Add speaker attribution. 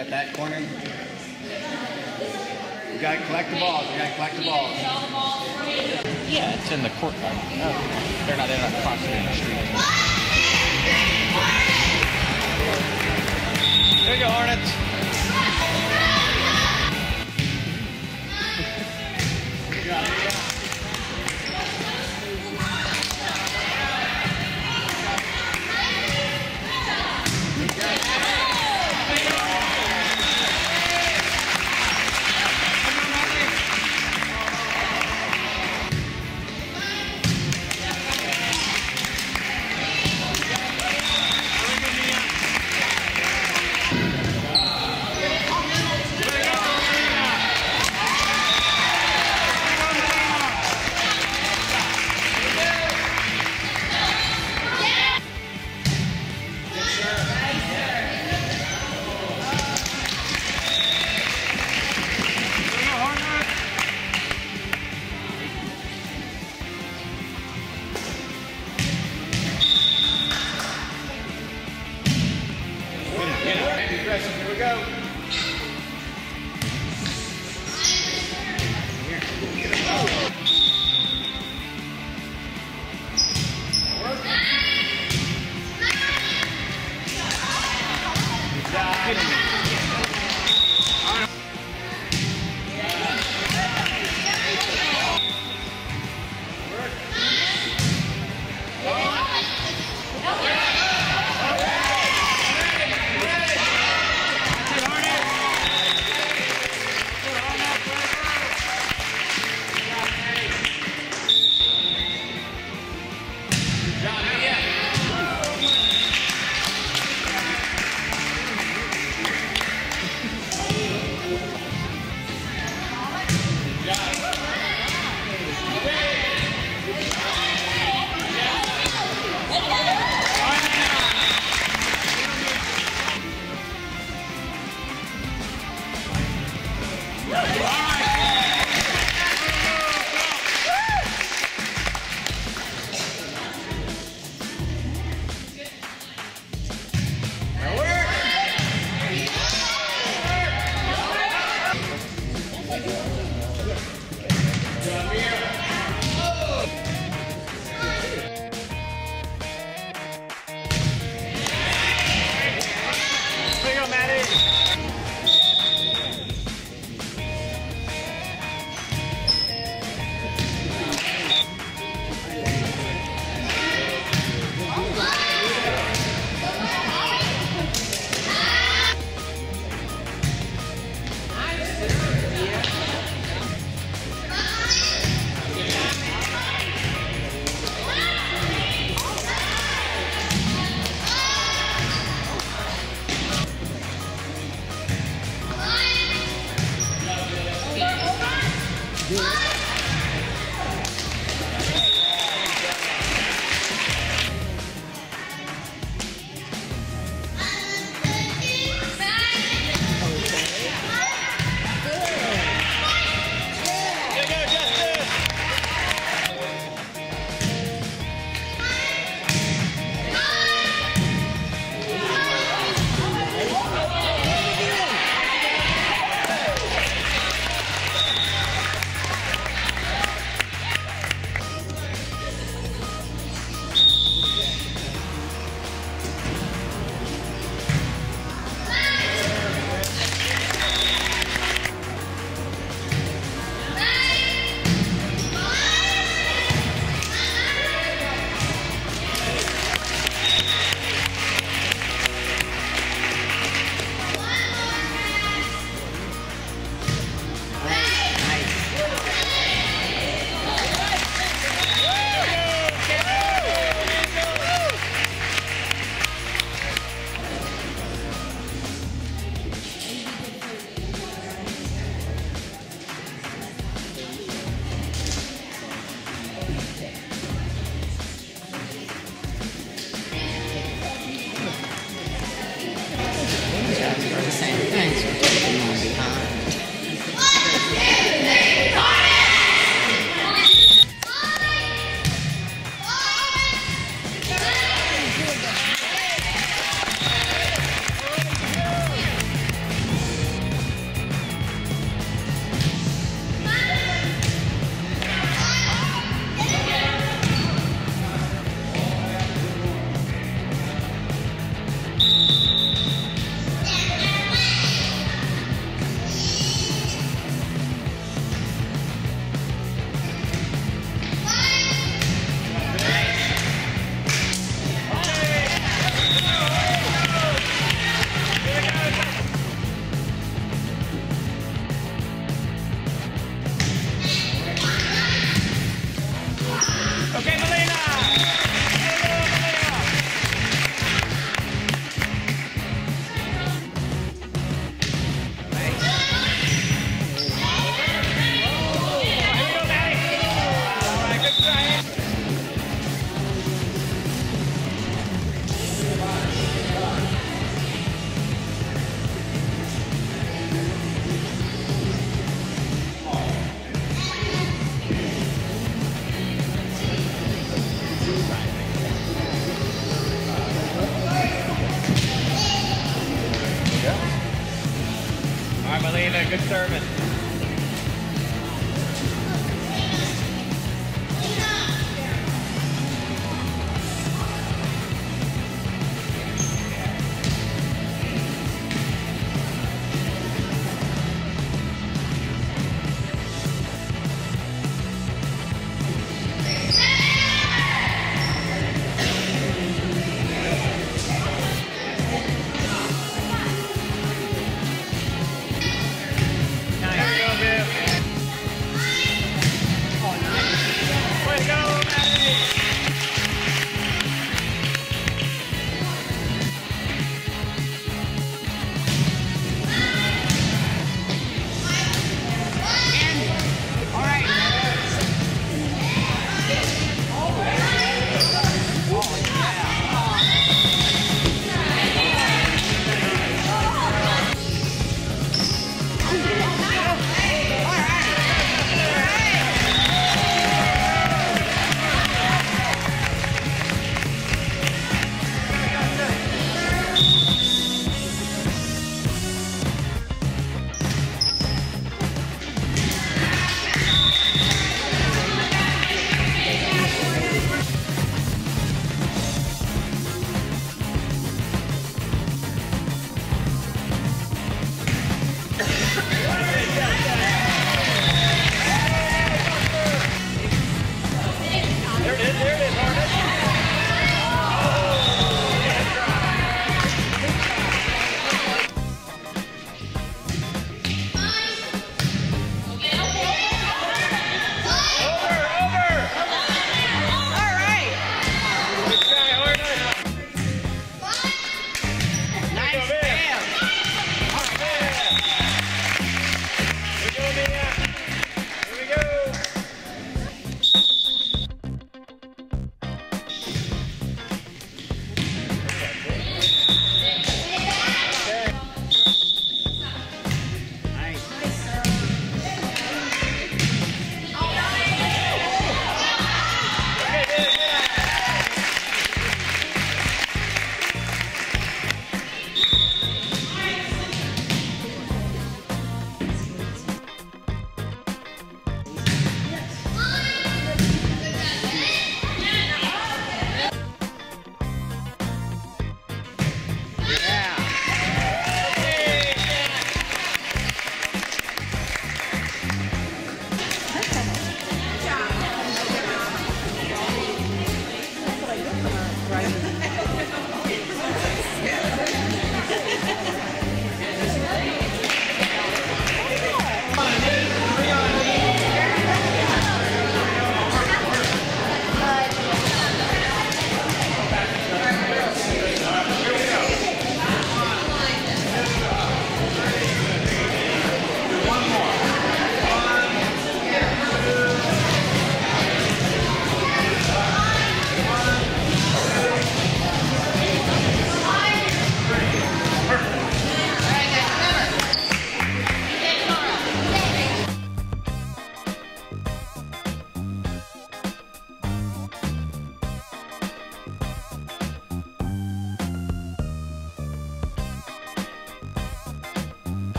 Speaker 1: at that corner. We gotta collect the balls. We gotta collect the balls.
Speaker 2: Yeah, it's in the court. Oh, they're not. They're not crossing the street. There you go, Hornets.
Speaker 1: Melina, good
Speaker 2: service.